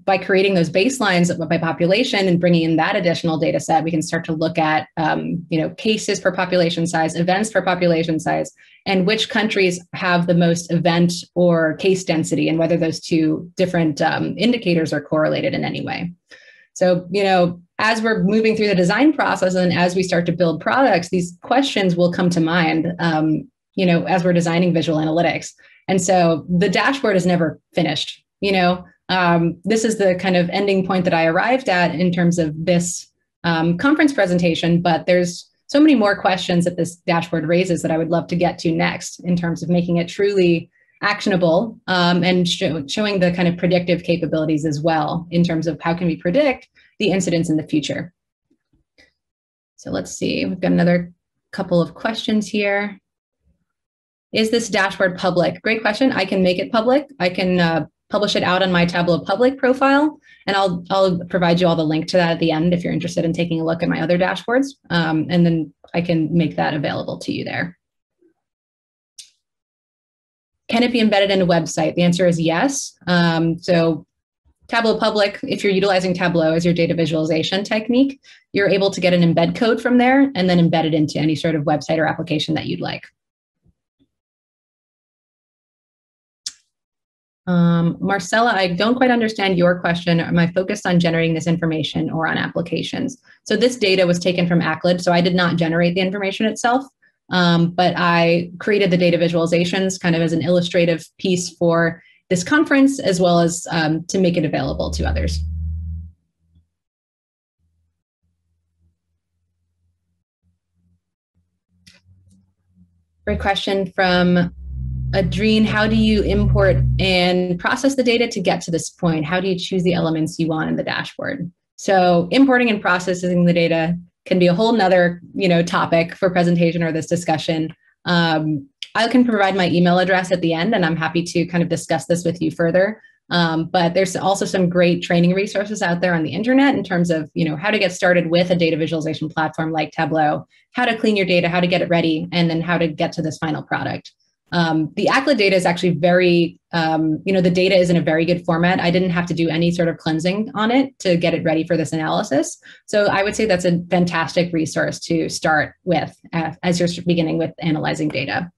by creating those baselines by population and bringing in that additional data set, we can start to look at, um, you know, cases per population size, events per population size, and which countries have the most event or case density, and whether those two different um, indicators are correlated in any way. So, you know, as we're moving through the design process and as we start to build products, these questions will come to mind, um, you know, as we're designing visual analytics. And so the dashboard is never finished. You know, um, this is the kind of ending point that I arrived at in terms of this um, conference presentation, but there's so many more questions that this dashboard raises that I would love to get to next in terms of making it truly actionable um, and show, showing the kind of predictive capabilities as well in terms of how can we predict the incidents in the future. So let's see, we've got another couple of questions here. Is this dashboard public? Great question. I can make it public. I can uh, publish it out on my Tableau Public profile. And I'll, I'll provide you all the link to that at the end if you're interested in taking a look at my other dashboards. Um, and then I can make that available to you there. Can it be embedded in a website? The answer is yes. Um, so Tableau Public, if you're utilizing Tableau as your data visualization technique, you're able to get an embed code from there and then embed it into any sort of website or application that you'd like. Um, Marcella, I don't quite understand your question. Am I focused on generating this information or on applications? So this data was taken from ACLED, so I did not generate the information itself, um, but I created the data visualizations kind of as an illustrative piece for this conference, as well as um, to make it available to others. Great question from Adrien. How do you import and process the data to get to this point? How do you choose the elements you want in the dashboard? So importing and processing the data can be a whole nother you know topic for presentation or this discussion. Um, I can provide my email address at the end, and I'm happy to kind of discuss this with you further. Um, but there's also some great training resources out there on the internet in terms of you know how to get started with a data visualization platform like Tableau, how to clean your data, how to get it ready, and then how to get to this final product. Um, the ACLED data is actually very, um, you know, the data is in a very good format. I didn't have to do any sort of cleansing on it to get it ready for this analysis. So I would say that's a fantastic resource to start with uh, as you're beginning with analyzing data.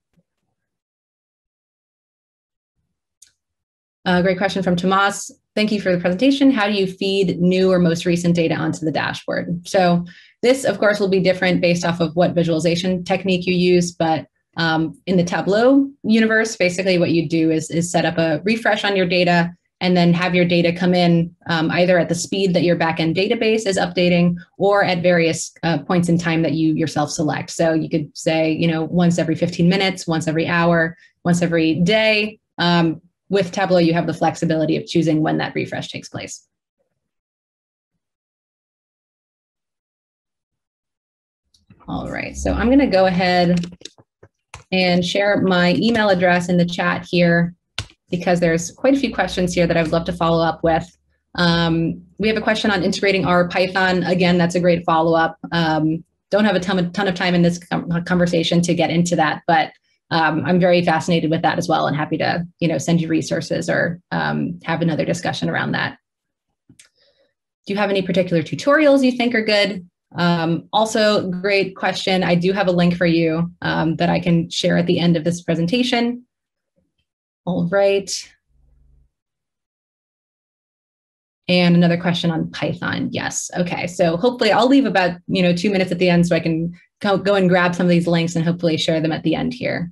A great question from Tomas. Thank you for the presentation. How do you feed new or most recent data onto the dashboard? So this, of course, will be different based off of what visualization technique you use, but um, in the Tableau universe, basically what you do is, is set up a refresh on your data and then have your data come in um, either at the speed that your backend database is updating or at various uh, points in time that you yourself select. So you could say, you know, once every 15 minutes, once every hour, once every day. Um, with Tableau, you have the flexibility of choosing when that refresh takes place. All right, so I'm going to go ahead and share my email address in the chat here because there's quite a few questions here that I would love to follow up with. Um, we have a question on integrating R Python. Again, that's a great follow up. Um, don't have a ton of, ton of time in this conversation to get into that, but um, I'm very fascinated with that as well and happy to you know send you resources or um, have another discussion around that. Do you have any particular tutorials you think are good? Um, also, great question. I do have a link for you um, that I can share at the end of this presentation. All right. And another question on Python. Yes. Okay. So hopefully I'll leave about, you know, two minutes at the end so I can go, go and grab some of these links and hopefully share them at the end here.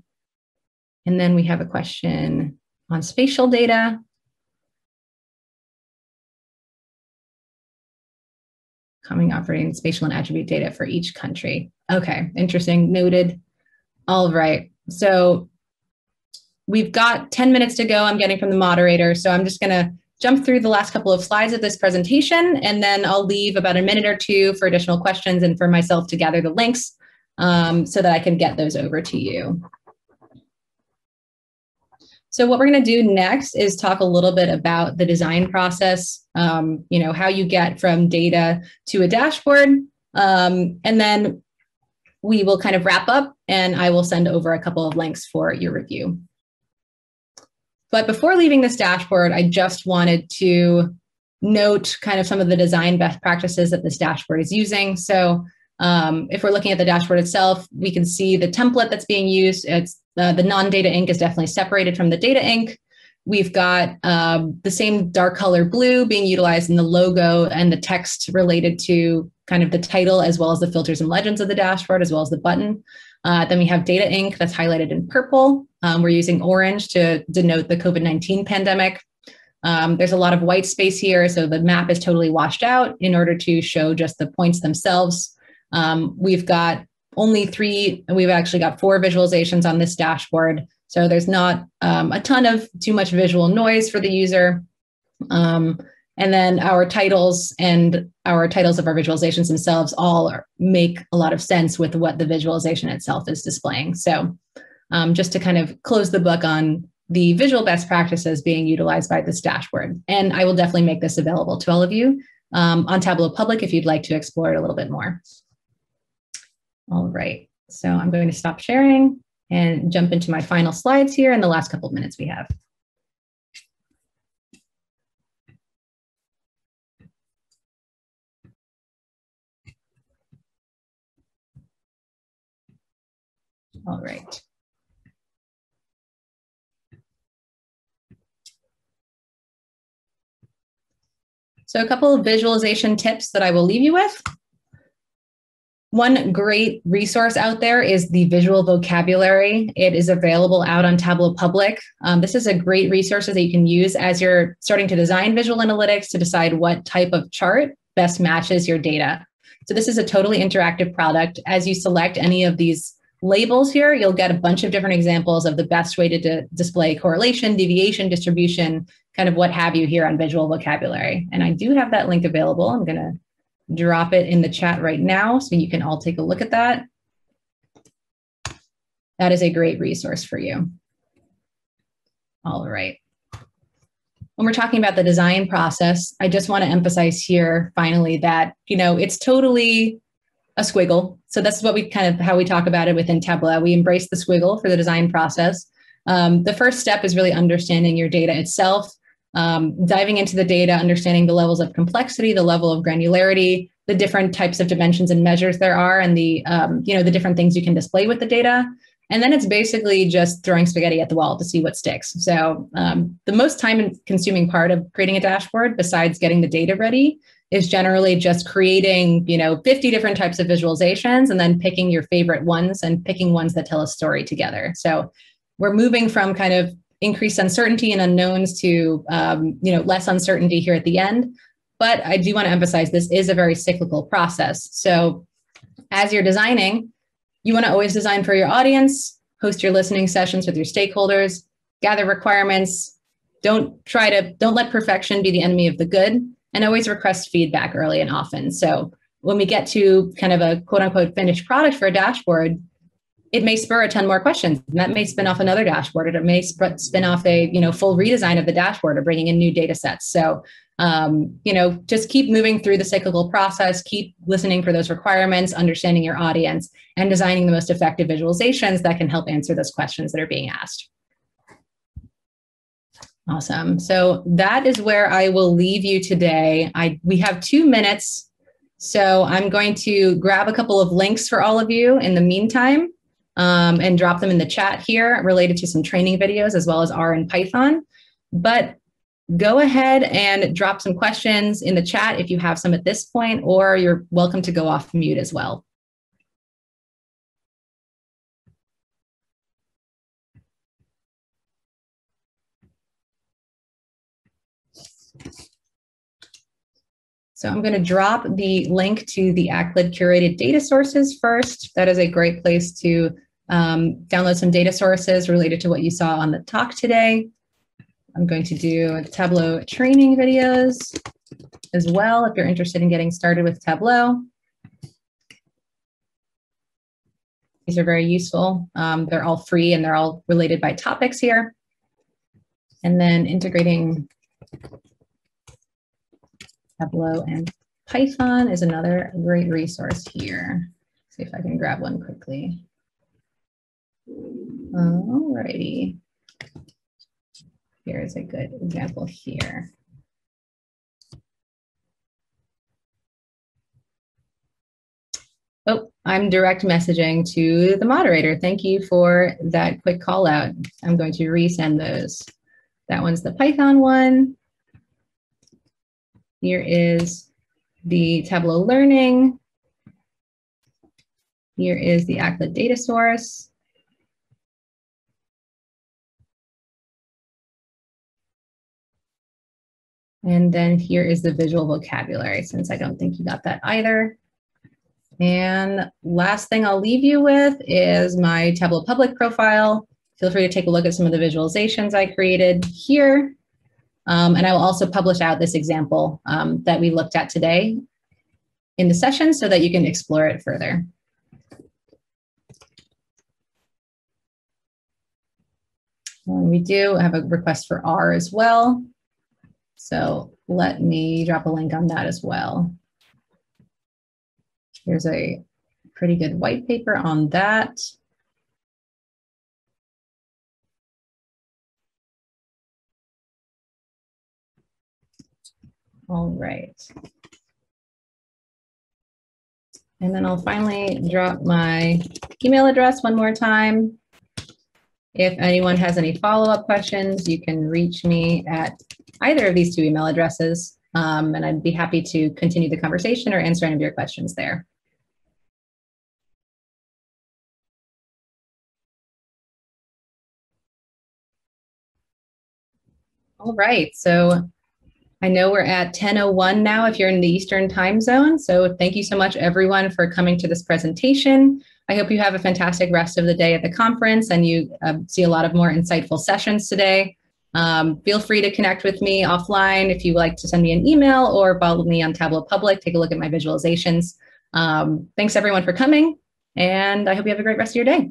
And then we have a question on spatial data. Coming operating spatial and attribute data for each country. Okay, interesting, noted. All right, so we've got 10 minutes to go, I'm getting from the moderator. So I'm just gonna jump through the last couple of slides of this presentation, and then I'll leave about a minute or two for additional questions and for myself to gather the links um, so that I can get those over to you. So what we're going to do next is talk a little bit about the design process, um, you know, how you get from data to a dashboard. Um, and then we will kind of wrap up and I will send over a couple of links for your review. But before leaving this dashboard, I just wanted to note kind of some of the design best practices that this dashboard is using. So um, if we're looking at the dashboard itself, we can see the template that's being used. It's uh, the non-data ink is definitely separated from the data ink. We've got um, the same dark color blue being utilized in the logo and the text related to kind of the title, as well as the filters and legends of the dashboard, as well as the button. Uh, then we have data ink that's highlighted in purple. Um, we're using orange to denote the COVID-19 pandemic. Um, there's a lot of white space here, so the map is totally washed out in order to show just the points themselves. Um, we've got only three, we've actually got four visualizations on this dashboard. So there's not um, a ton of too much visual noise for the user. Um, and then our titles and our titles of our visualizations themselves all are, make a lot of sense with what the visualization itself is displaying. So um, just to kind of close the book on the visual best practices being utilized by this dashboard. And I will definitely make this available to all of you um, on Tableau Public if you'd like to explore it a little bit more. All right. So I'm going to stop sharing and jump into my final slides here in the last couple of minutes we have. All right. So a couple of visualization tips that I will leave you with. One great resource out there is the visual vocabulary. It is available out on Tableau Public. Um, this is a great resource that you can use as you're starting to design visual analytics to decide what type of chart best matches your data. So this is a totally interactive product. As you select any of these labels here, you'll get a bunch of different examples of the best way to display correlation, deviation, distribution, kind of what have you here on visual vocabulary. And I do have that link available. I'm going to drop it in the chat right now so you can all take a look at that. That is a great resource for you. All right. When we're talking about the design process, I just want to emphasize here finally that, you know, it's totally a squiggle. So that's what we kind of how we talk about it within Tableau. We embrace the squiggle for the design process. Um, the first step is really understanding your data itself um, diving into the data, understanding the levels of complexity, the level of granularity, the different types of dimensions and measures there are, and the um, you know the different things you can display with the data. And then it's basically just throwing spaghetti at the wall to see what sticks. So um, the most time-consuming part of creating a dashboard, besides getting the data ready, is generally just creating you know 50 different types of visualizations and then picking your favorite ones and picking ones that tell a story together. So we're moving from kind of increased uncertainty and unknowns to um, you know less uncertainty here at the end. But i do want to emphasize this is a very cyclical process. So as you're designing you want to always design for your audience host your listening sessions with your stakeholders gather requirements don't try to don't let perfection be the enemy of the good and always request feedback early and often. So when we get to kind of a quote unquote finished product for a dashboard it may spur a ton more questions. And that may spin off another dashboard. It may sp- spin off a you know full redesign of the dashboard or bringing in new data sets. So um, you know just keep moving through the cyclical process. Keep listening for those requirements understanding your audience and designing the most effective visualizations that can help answer those questions that are being asked. Awesome. So that is where i will leave you today. I we have two minutes. So i'm going to grab a couple of links for all of you in the meantime um, and drop them in the chat here related to some training videos as well as R and Python. But go ahead and drop some questions in the chat if you have some at this point, or you're welcome to go off mute as well. So I'm going to drop the link to the ACLED curated data sources first. That is a great place to um, download some data sources related to what you saw on the talk today. I'm going to do Tableau training videos as well if you're interested in getting started with Tableau. These are very useful. Um, they're all free and they're all related by topics here. And then integrating Tableau and Python is another great resource here. See if I can grab one quickly. Alrighty. Here's a good example here. Oh, I'm direct messaging to the moderator. Thank you for that quick call out. I'm going to resend those. That one's the Python one. Here is the Tableau Learning. Here is the ACLED data source. And then here is the visual vocabulary, since I don't think you got that either. And last thing I'll leave you with is my Tableau Public profile. Feel free to take a look at some of the visualizations I created here. Um, and I will also publish out this example um, that we looked at today in the session so that you can explore it further. And we do have a request for R as well. So let me drop a link on that as well. Here's a pretty good white paper on that. All right. And then I'll finally drop my email address one more time. If anyone has any follow-up questions, you can reach me at either of these two email addresses. Um, and I'd be happy to continue the conversation or answer any of your questions there. All right, so I know we're at 10.01 now if you're in the Eastern time zone. So thank you so much everyone for coming to this presentation. I hope you have a fantastic rest of the day at the conference and you uh, see a lot of more insightful sessions today. Um, feel free to connect with me offline if you would like to send me an email or follow me on Tableau Public, take a look at my visualizations. Um, thanks everyone for coming and I hope you have a great rest of your day.